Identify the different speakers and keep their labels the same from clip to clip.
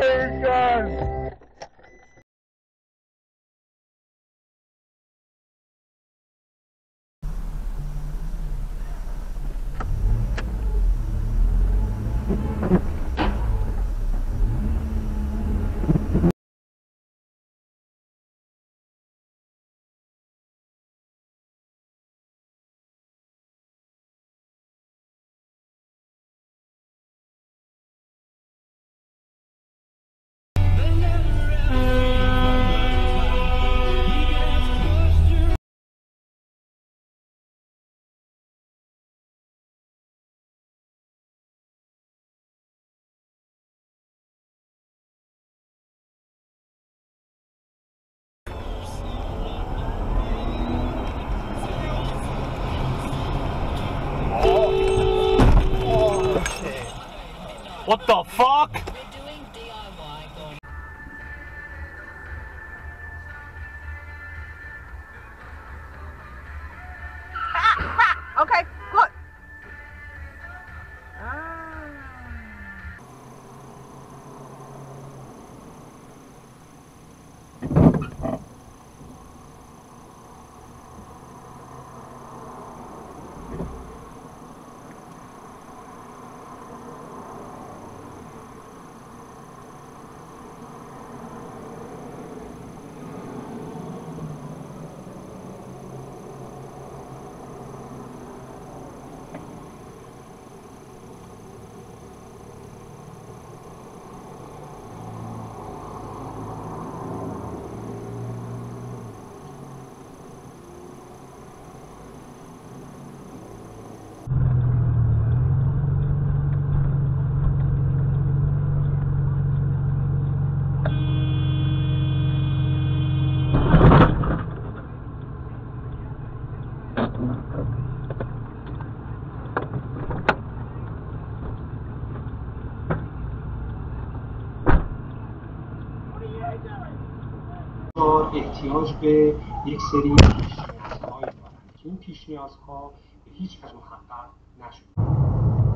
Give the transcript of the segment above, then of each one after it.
Speaker 1: hate guns! What the fuck?
Speaker 2: احتیاج به یک سری پیشنیازهایی دارند که این پیشنیازها به هیچ وجه محقق نشد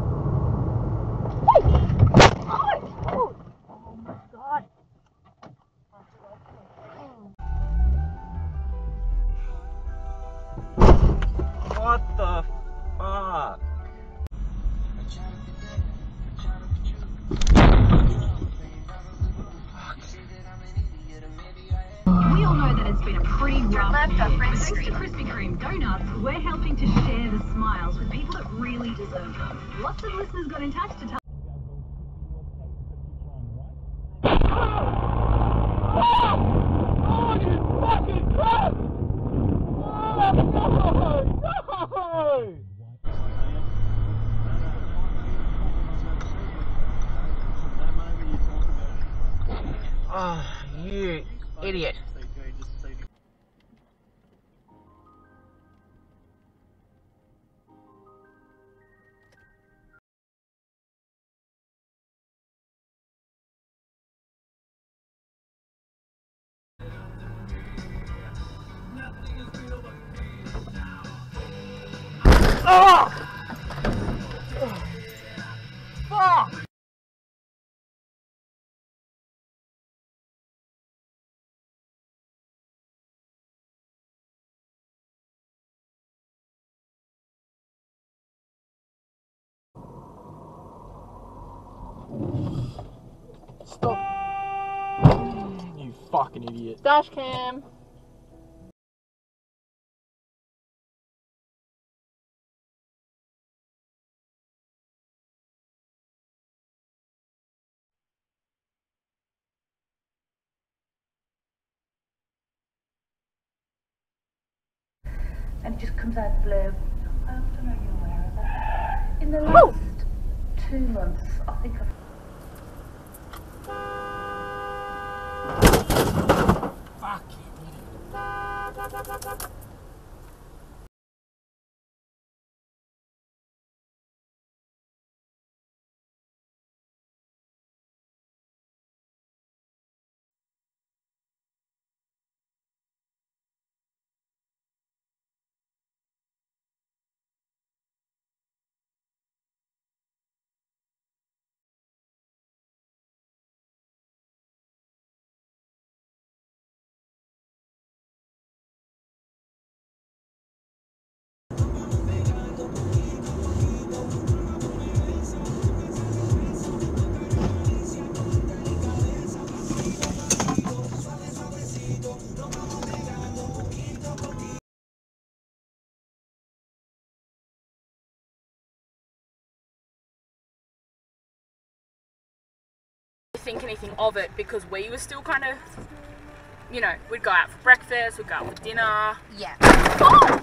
Speaker 3: Stop.
Speaker 1: You fucking idiot.
Speaker 3: Dash cam.
Speaker 4: comes out of the blue. I often are you aware of that? In the last oh. two months, I think I've Fucking idiot.
Speaker 5: Think anything of it because we were still kind of, you know, we'd go out for breakfast, we'd go out for dinner.
Speaker 6: Yeah.
Speaker 5: Oh!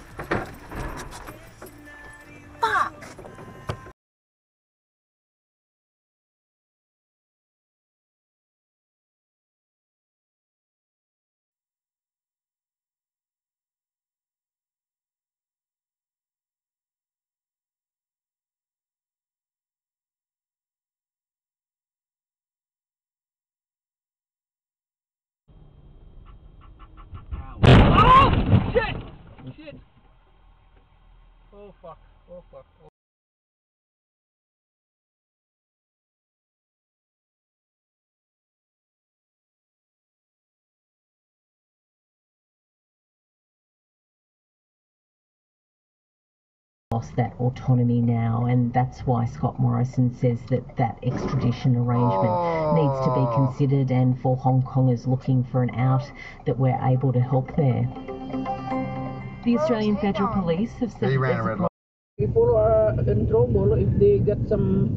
Speaker 1: Oh fuck. Oh fuck. Oh.
Speaker 7: lost that autonomy now, and that's why Scott Morrison says that that extradition arrangement needs to be oh. considered, and for Hong Kongers looking for an out, that we're able to help there. The Australian Federal Police have said that there's a pro-
Speaker 3: If follow uh, in trouble, if they get some.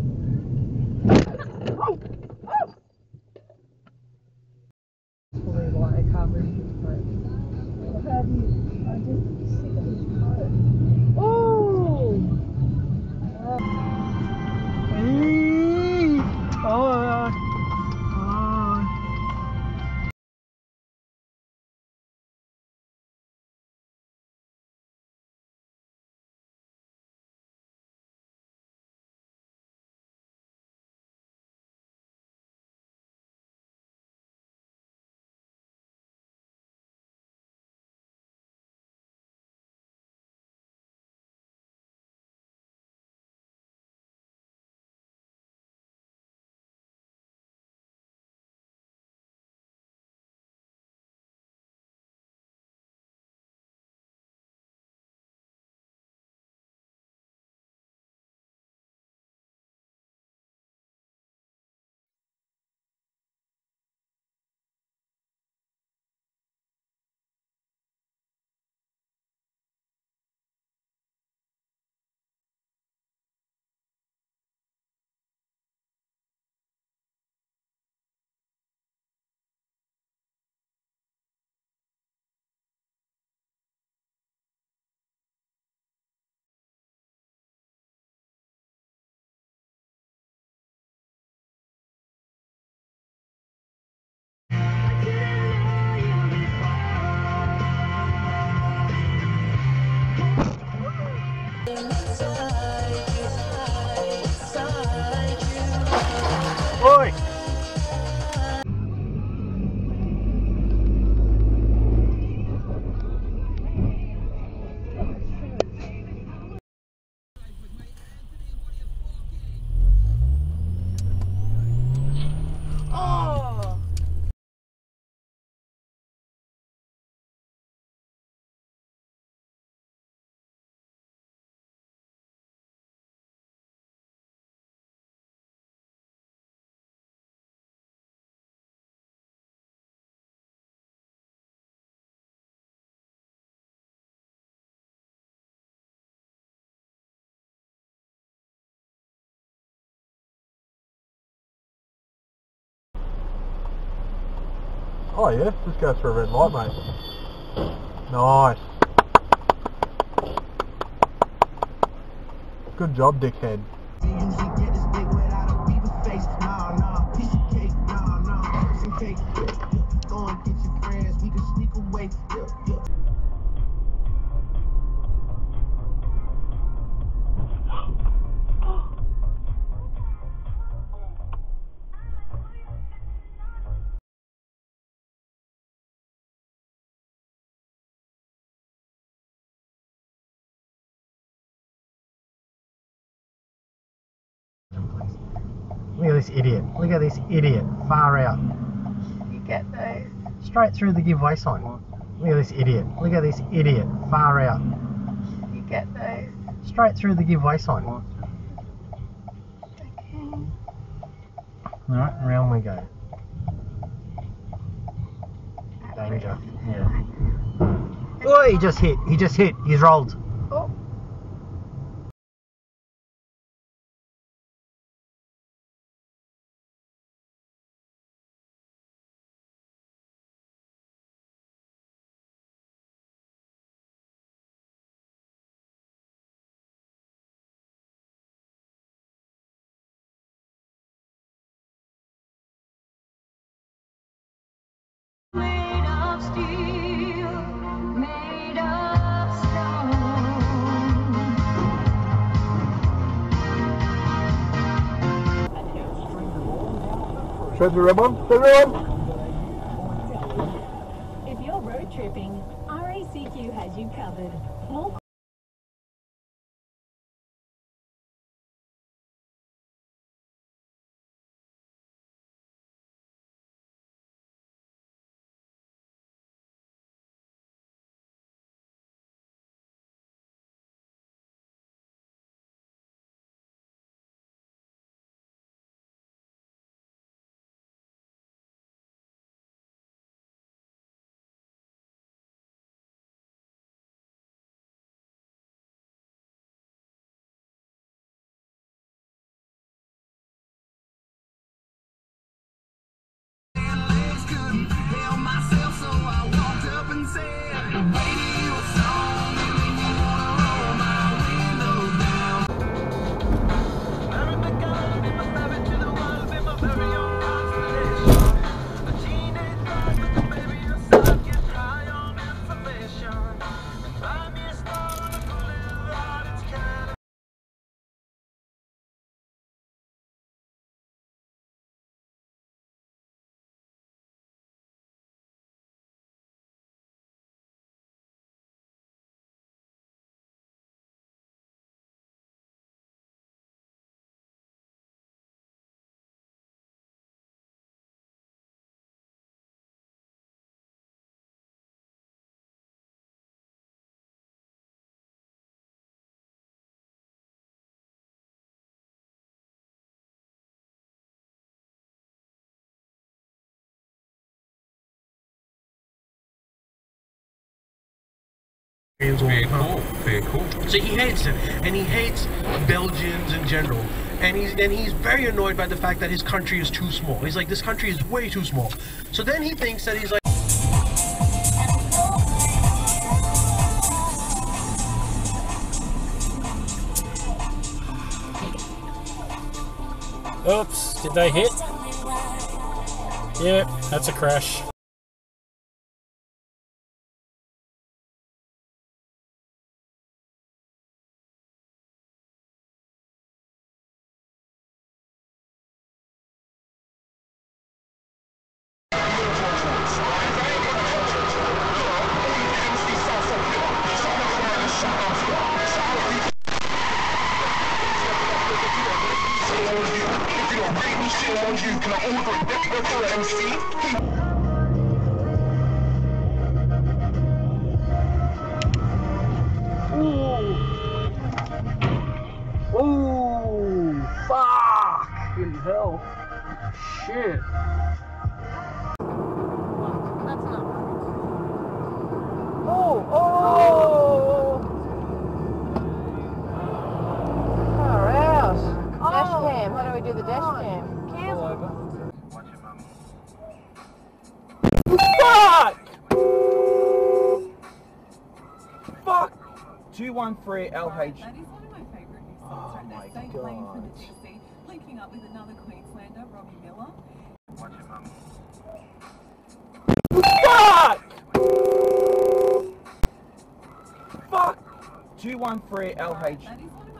Speaker 3: Oh
Speaker 1: yeah, just go through a red light, mate. Nice. Good job, dickhead.
Speaker 8: Look at this idiot. Look at this idiot. Far out.
Speaker 6: You get those.
Speaker 8: Straight through the give way sign. Look at this idiot. Look at this idiot. Far out.
Speaker 6: You get those.
Speaker 8: Straight through the give way sign. Alright, around we go. Danger. Yeah. Oh, he just hit. He just hit. He's rolled.
Speaker 9: Of steel, made of stone.
Speaker 1: Show the red
Speaker 10: Bye.
Speaker 11: Very cool. Very cool. So he hates it, and he hates Belgians in general, and he's and he's very annoyed by the fact that his country is too small. He's like, this country is way too small. So then he thinks that he's like.
Speaker 12: Oops, did they hit? Yeah, that's a crash.
Speaker 1: Hell. Shit. Oh, oh!
Speaker 6: Far out. Dash oh, cam. How do we do the dash cam? Cancel.
Speaker 1: Fuck! Fuck! 213 LH.
Speaker 13: That is one of my favourite new
Speaker 1: Oh
Speaker 13: songs
Speaker 1: my
Speaker 13: right there. Stay playing for the
Speaker 1: God.
Speaker 13: DC, linking up with another Queenslander, Robbie Miller.
Speaker 1: Fuck! Fuck! 213 LH.